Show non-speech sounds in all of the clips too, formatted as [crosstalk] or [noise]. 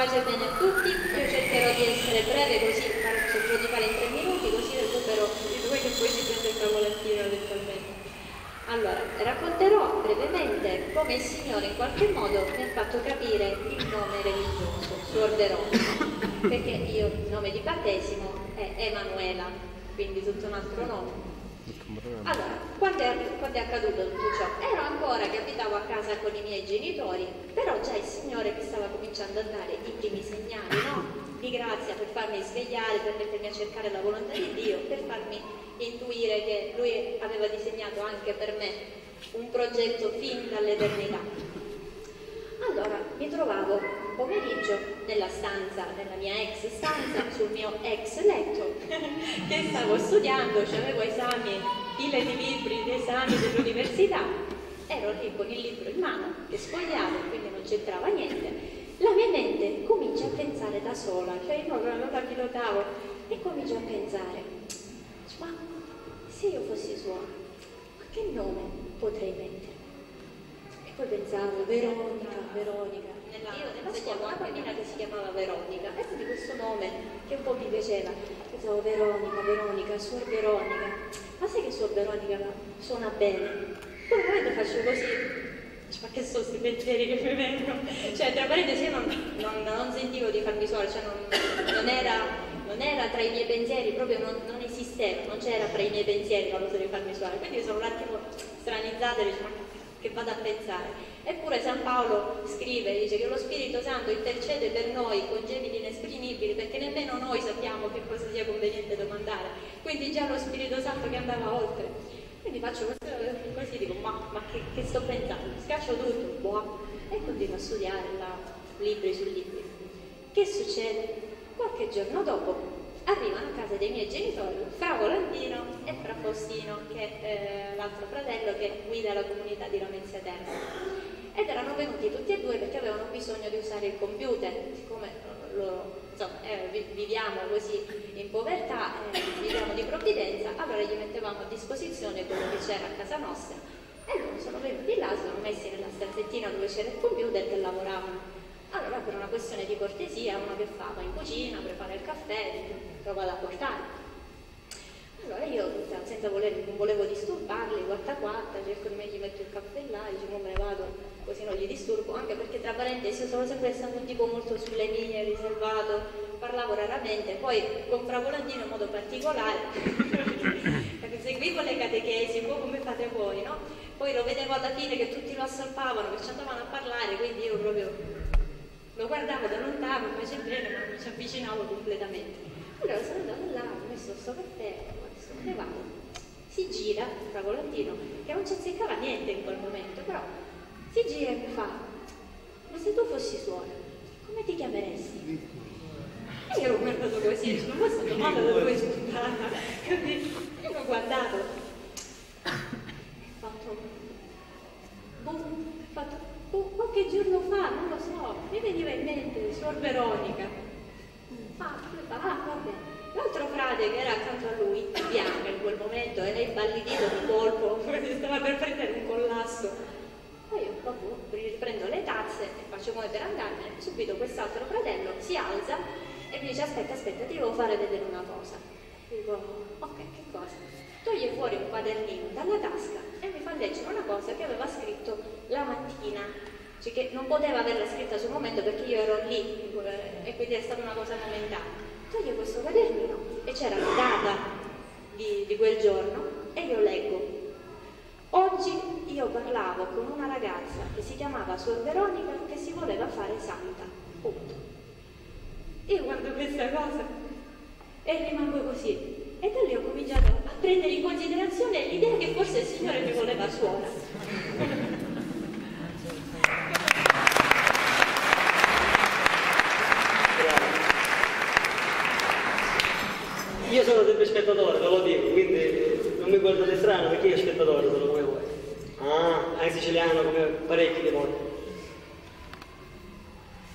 Pace bene a tutti, io cercherò di essere breve così cercherò di fare in tre minuti così recupero di due che poi si prende il cavolantino eventualmente. Allora, racconterò brevemente come il Signore in qualche modo mi ha fatto capire il nome religioso, Suor Veronica, perché io il nome di battesimo è Emanuela, quindi tutto un altro nome. Allora, quando è, quando è, accaduto tutto ciò? Ero ancora che abitavo a casa con i miei genitori, però già il Signore mi stava cominciando a dare i primi segnali, no? Di grazia per farmi svegliare, per mettermi a cercare la volontà di Dio, per farmi intuire che Lui aveva disegnato anche per me un progetto fin dall'eternità. Allora mi trovavo un pomeriggio nella stanza, nella mia ex stanza, sul mio ex letto, [laughs] che stavo studiando, cioè avevo esami, pile di libri, di esami dell'università, ero lì con il libro in mano, che sfogliavo, quindi non c'entrava niente. La mia mente comincia a pensare da sola, cioè io non la pilotavo, e comincia a pensare, ma se io fossi suora, ma che nome potrei mettere? E poi pensavo, Veronica, Veronica. Nella, io nella scuola una bambina che si chiamava Veronica, e quindi questo nome che un po' mi piaceva. Pensavo, Veronica, Veronica, Suor Veronica. Ma sai che Suor Veronica suona bene? Poi quando faccio così, che sono questi pensieri che mi vengono? Cioè, tra parentesi, io non, non, non sentivo di farmi suora, cioè non, non, era, non, era, tra i miei pensieri, proprio non, esisteva, non c'era tra i miei pensieri la cosa di farmi suora. Quindi sono un attimo stranizzata e dicevo, ma che vado a pensare. Eppure San Paolo scrive, dice che lo Spirito Santo intercede per noi con gemiti inesprimibili perché nemmeno noi sappiamo che cosa sia conveniente domandare. Quindi già lo Spirito Santo che andava oltre. Quindi faccio questo così, dico, ma, ma che, che, sto pensando? Scaccio tutto, boh, e continuo a studiare là, libri su libri. Che succede? Qualche giorno dopo arrivano a casa dei miei genitori Fra Volantino e Fra Faustino, che è eh, l'altro fratello che guida la comunità di Lamezia Terra. Ed erano venuti tutti e due perché avevano bisogno di usare il computer, siccome loro insomma, eh, viviamo così in povertà, eh, viviamo di provvidenza, allora gli mettevamo a disposizione quello che c'era a casa nostra. E loro sono venuti là, sono messi nella stanzettina dove c'era il computer che lavoravano. Allora per una questione di cortesia uno che fa va in cucina, prepara il caffè, lo vado a portare. Allora io senza voler, non volevo disturbarli, guarda guarda, cerco di me gli metto il caffè là, dicevo me così non gli disturbo, anche perché tra parentesi sono sempre stato un tipo molto sulle linee, riservato, parlavo raramente, poi con Fra Volantino in modo particolare, [laughs] perché seguivo le catechesi, un po' come fate voi, no? Poi lo vedevo alla fine che tutti lo assalpavano, che ci andavano a parlare, quindi io proprio lo guardavo da lontano, faceva bene, ma non ci avvicinavo completamente. Allora sono andato là, ho messo questo caffè, sono levato, si gira, fra volantino, che non ci azzeccava niente in quel momento, però si gira e mi fa, ma se tu fossi suora, come ti chiameresti? E io ho guardato così, ma questa domanda da dove è spuntata? Io l'ho guardato, ho fatto, boh, ho fatto, qualche giorno fa, non lo so, mi veniva in mente Suor Veronica. Ah, ah vabbè. L'altro frate che era accanto a lui, bianco in quel momento, era imballidito di colpo, stava per prendere un collasso. E faccio come per andarmene. Subito quest'altro fratello si alza e mi dice aspetta, aspetta, ti devo fare vedere una cosa. Dico, ok, che cosa? Toglie fuori un quadernino dalla tasca e mi fa leggere una cosa che aveva scritto la mattina cioè che non poteva averla scritta sul momento perché io ero lì e quindi è stata una cosa momentanea. Toglie questo quadernino e c'era la data di, di quel giorno e io leggo. Oggi io parlavo con una ragazza che si chiamava Suor Veronica che si voleva fare santa. Punto. Io guardo questa cosa e rimango così. E da lì ho cominciato a prendere in considerazione l'idea che forse il Signore mi voleva suona. Io sono sempre spettatore, ve lo dico, quindi mi guardate strano perché io spettatore sono come voi. Ah, è siciliano come parecchi di voi.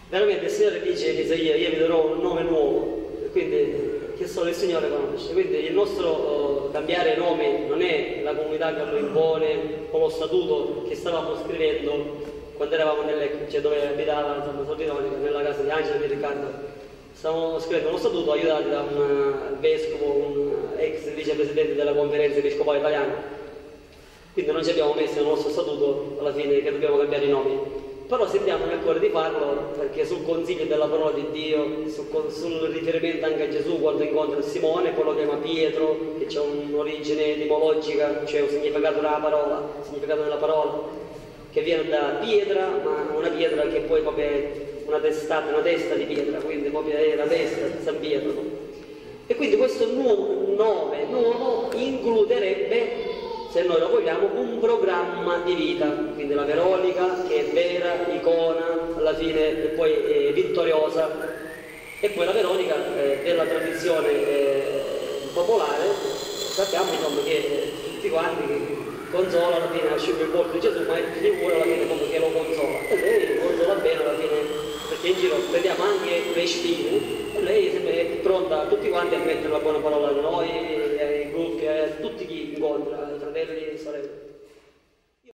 Veramente il Signore dice in Isaia, io vi darò un nome nuovo, quindi che solo il Signore conosce. Quindi il nostro uh, cambiare nome non è la comunità che lo impone o lo statuto che stavamo scrivendo quando eravamo nelle, cioè dove abitava insomma, Sortinonica, nella casa di Angelo e di Riccardo, stavamo scrivendo uno statuto aiutati da un eh, vescovo, un eh, ex vicepresidente della conferenza episcopale italiana. Quindi non ci abbiamo messo nel nostro statuto alla fine che dobbiamo cambiare i nomi però sentiamo nel cuore di farlo perché sul consiglio della parola di Dio, sul, sul riferimento anche a Gesù quando incontra Simone, poi lo chiama Pietro, che c'è un'origine etimologica, cioè un significato della parola, significato della parola, che viene da pietra, ma una pietra che poi proprio è una testata, una testa di pietra, quindi proprio è la testa di San Pietro. E quindi questo nuovo, nome nuovo includerebbe se noi lo vogliamo, un programma di vita, quindi la Veronica che è vera, icona, alla fine e poi è vittoriosa, e poi la Veronica eh, della tradizione eh, popolare, sappiamo insomma, che tutti quanti consola alla fine asciuga il volto di Gesù, ma il figura alla fine come che lo consola, e lei consola bene alla fine, in giro vediamo anche Race TV, lei è pronta tutti quanti a mettere una buona parola a noi, eh, ai gruppi, a eh, tutti chi incontra, i fratelli, le sorelle.